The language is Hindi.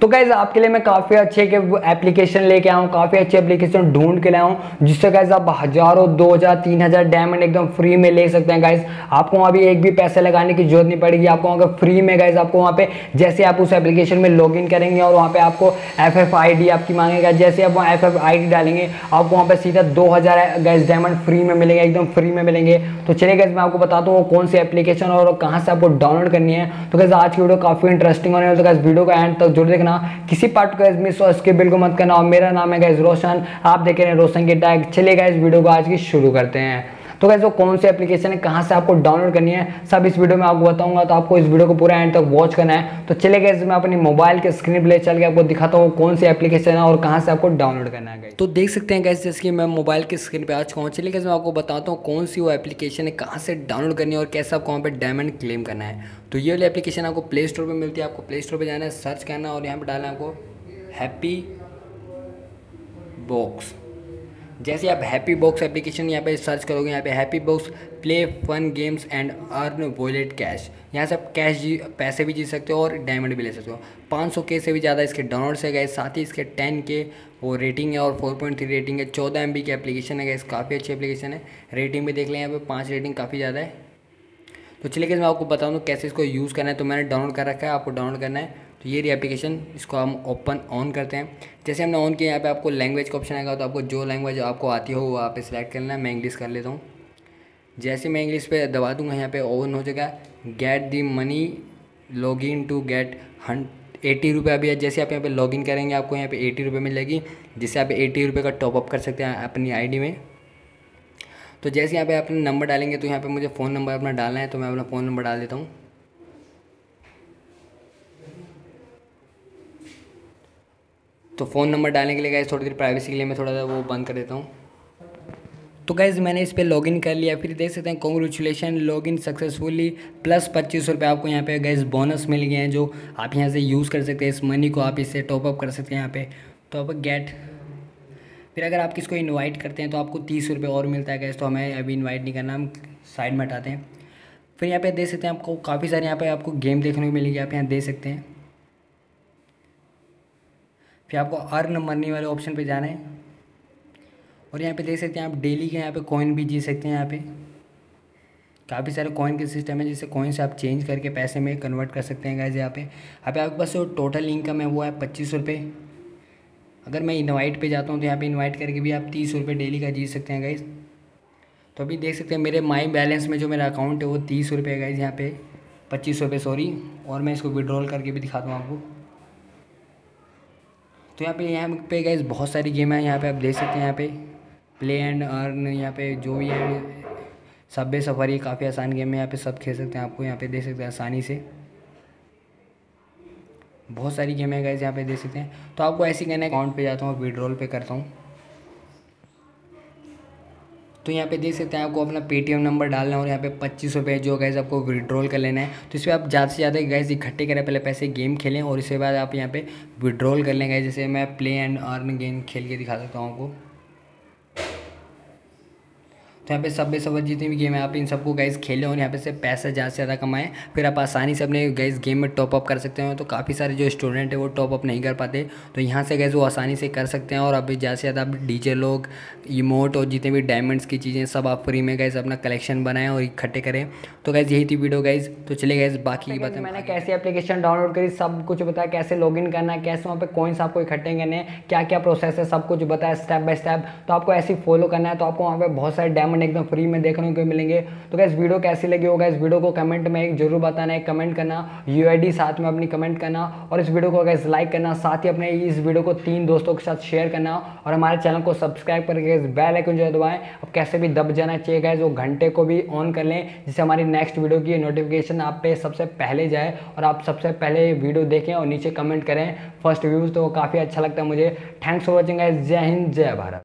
तो गैज़ आपके लिए मैं काफ़ी अच्छे के एप्लीकेशन लेके आया हूँ, काफ़ी अच्छे एप्लीकेशन ढूंढ के लाया हूँ, जिससे गैज़ आप हज़ारों, दो हज़ार, तीन हज़ार डायमंड एकदम फ्री में ले सकते हैं गाइज़ आपको वहाँ भी एक भी पैसे लगाने की ज़रूरत नहीं पड़ेगी, आपको वहाँ पर फ्री में गाइज़ आपको वहाँ पे जैसे आप उस एप्लीकेशन में लॉग करेंगे और वहाँ पर आपको एफ़ एफ़ आपकी मांगेगा, जैसे आप वहाँ एफ़ एफ़ डालेंगे, आपको वहाँ पर सीधा दो हज़ार डायमंड फ्री में मिलेंगे, एकदम फ्री में मिलेंगे। तो चलिए गैस मैं आपको बताता हूँ कौन सी एप्लीकेशन और कहाँ से आपको डाउनलोड करनी है। तो गैस आज की वीडियो काफ़ी इंटरेस्टिंग होने वाली तो गैस वीडियो का एंड तक ज़रूर देखना। किसी पार्ट को मिस हो इसके बिल्कुल मत करना। और मेरा नाम है गैस रोशन। आप देख रहे हैं रोशन के टैग चलिए इस वीडियो को आज की शुरू करते हैं। तो कैसे कौन सी एप्लीकेशन है? कहाँ से आपको डाउनलोड करनी है? सब इस वीडियो में आपको बताऊँगा तो आपको इस वीडियो को पूरा एंड तक वॉच करना है। तो चले गए मैं अपनी मोबाइल के स्क्रीन पर चल के आपको दिखाता हूँ कौन सी एप्लीकेशन है और कहाँ से आपको डाउनलोड करना है तो देख सकते हैं कैसे जैसे कि मैं मोबाइल के स्क्रीन पर आ चुका हूँ। चलिए कैसे मैं आपको बताता हूँ कौन सी वो एप्लीकेशन है, कहाँ से डाउनलोड करनी है और कैसे आपको वहाँ पर डायमंड क्लेम करना है। तो ये वाली एप्लीकेशन आपको प्ले स्टोर पर मिलती है, आपको प्ले स्टोर पर जाना है सर्च करना और यहाँ पर डालना है आपको हैप्पी बॉक्स जैसे आप हैप्पी बॉक्स एप्लीकेशन यहाँ पे सर्च करोगे, यहाँ पे happy box play fun games and earn wallet cash यहाँ से आप कैश जी, पैसे भी जीत सकते हो और डायमंड भी ले सकते हो। 500 के से भी ज़्यादा इसके डाउनलोड से गए साथ ही इसके 10 के वो रेटिंग है और 4.3 रेटिंग है। चौदह एम की एप्लीकेशन है गैस काफ़ी अच्छी एप्लीकेशन है। रेटिंग भी देख लें, यहाँ पे पाँच रेटिंग काफ़ी ज़्यादा है। तो चलिए मैं आपको बता दूँ कैसे इसको यूज़ करना है तो मैंने डाउनलोड कर रखा है, आपको डाउनलोड करना है। तो ये रही एप्लीकेशन इसको हम ओपन ऑन करते हैं। जैसे हमने ऑन किया, यहाँ पे आपको लैंग्वेज का ऑप्शन आएगा तो आपको जो लैंग्वेज आपको आती हो, वो आप सिलेक्ट करना है। मैं इंग्लिश कर लेता हूँ। जैसे मैं इंग्लिश पे दबा दूँगा, यहाँ पे ओन हो जाएगा। Get the money log in to get हन एटी रुपये अभी जैसे आप यहाँ पे लॉगिन करेंगे, आपको यहाँ पे एटी रुपये मिलेगी, जिससे आप एटी रुपये का टॉपअप कर सकते हैं अपनी आईडी में। तो जैसे यहाँ पे अपना नंबर डालेंगे तो यहाँ पे मुझे फ़ोन नंबर अपना डालना है तो मैं अपना फ़ोन नंबर डाल देता हूँ। तो फ़ोन नंबर डालने के लिए गए थोड़ी देर प्राइवेसी के लिए मैं थोड़ा सा वो बंद कर देता हूँ। तो गैज़ मैंने इस पर लॉगिन कर लिया। फिर देख सकते हैं कॉन्ग्रेचुलेशन लॉगिन सक्सेसफुली प्लस पच्चीस रुपये आपको यहाँ पे गैस बोनस मिल गए हैं, जो आप यहाँ से यूज़ कर सकते हैं। इस मनी को आप इससे टॉपअप कर सकते हैं यहाँ पे। तो आप गेट फिर अगर आप किसको इनवाइट करते हैं तो आपको तीस रुपये और मिलता है गैस तो हमें अभी इन्वाइट नहीं करना, हम साइड में हटाते हैं। फिर यहाँ पे देख सकते हैं, आपको काफ़ी सारे यहाँ पर आपको गेम देखने को मिलेगी, आप यहाँ देख सकते हैं। फिर आपको अर्न मनी वाले ऑप्शन पे जाना है। और यहाँ पे देख सकते हैं आप डेली के यहाँ पे कॉइन भी जीत सकते हैं यहाँ पे। काफ़ी सारे कॉइन के सिस्टम है जिससे कॉइन से आप चेंज करके पैसे में कन्वर्ट कर सकते हैं गैस यहाँ पे। यहाँ आपके पास जो टोटल इनकम है वो है पच्चीस रुपये अगर मैं इनवाइट पे जाता हूँ तो यहाँ पे इनवाइट करके भी आप तीस रुपये डेली का जीत सकते हैं गाइज़ तो अभी देख सकते हैं मेरे माई बैलेंस में जो मेरा अकाउंट है वो तीस रुपये गाइज़ यहाँ पे। पच्चीस रुपये सॉरी और मैं इसको विड्रॉल करके भी दिखाता हूँ आपको। तो यहाँ पे यहाँ पे गए बहुत सारी गेम है, यहाँ पे आप देख सकते हैं, यहाँ पे प्ले एंड अर्न यहाँ पे जो भी है, सब्बे सफारी काफ़ी आसान गेम है, यहाँ पे सब खेल सकते हैं आपको, यहाँ पे देख सकते हैं आसानी से। बहुत सारी गेम है गैस यहाँ पे देख सकते हैं। तो आपको ऐसे कहना है अकाउंट पर जाता हूँ विड्रॉल पे करता हूँ। तो यहाँ पे देख सकते हैं आपको अपना पेटीएम नंबर डालना है और यहाँ पे पच्चीस रुपये जो गैस आपको विड्रॉल कर लेना है। तो इस पर आप ज़्यादा से ज़्यादा गैस इकट्ठे करें, पहले पैसे गेम खेलें और इसके बाद आप यहाँ पे विड्रॉल कर लेंगे जैसे मैं प्ले एंड अर्न गेम खेल के दिखा सकता हूँ आपको। तो यहाँ पे सब सब जितनी भी गेम है आप इन सबको गैस खेलें और यहाँ पे से पैसा ज़्यादा से ज़्यादा कमाएँ। फिर आप आसानी से अपने गैस गेम में टॉप अप कर सकते हो। तो काफ़ी सारे जो स्टूडेंट है वो टॉप अप नहीं कर पाते। तो यहाँ से गैस वो आसानी से कर सकते हैं और अभी ज़्यादा से ज़्यादा डीजे लोग इमोट और जितने भी डायमंड्स की चीज़ें सब आप फ्री में गैस अपना कलेक्शन बनाएँ और इकट्ठे करें। तो गैस यही थी वीडियो गैस तो चले गैस बाकी की बात मैंने कैसे एप्लीकेशन डाउनलोड करी सब कुछ बताया कैसे लॉग करना है कैसे वहाँ पे कॉइन्स आपको इकट्ठे करने हैं क्या क्या प्रोसेस है सब कुछ बताया स्टेप बाय स्टेप तो आपको ऐसे फॉलो करना है तो आपको वहाँ पे बहुत सारे डायमंड एकदम फ्री में देखने को मिलेंगे। तो गैस वीडियो कैसी लगी होगा इस वीडियो को कमेंट में एक ज़रूर बताना है कमेंट करना यूआईडी साथ में अपनी कमेंट करना और इस वीडियो को गैस लाइक करना, साथ ही अपने इस वीडियो को तीन दोस्तों के साथ शेयर करना और हमारे चैनल को सब्सक्राइब करके बेल आइकन जो दबाएँ। अब कैसे भी दब जाना चाहिए गैस वो घंटे को भी ऑन कर लें, जिससे हमारी नेक्स्ट वीडियो की नोटिफिकेशन आप पे सबसे पहले जाए और आप सबसे पहले वीडियो देखें और नीचे कमेंट करें। फ़र्स्ट व्यूज़ तो काफ़ी अच्छा लगता है मुझे। थैंक्स फॉर वॉचिंग गैस जय हिंद, जय भारत।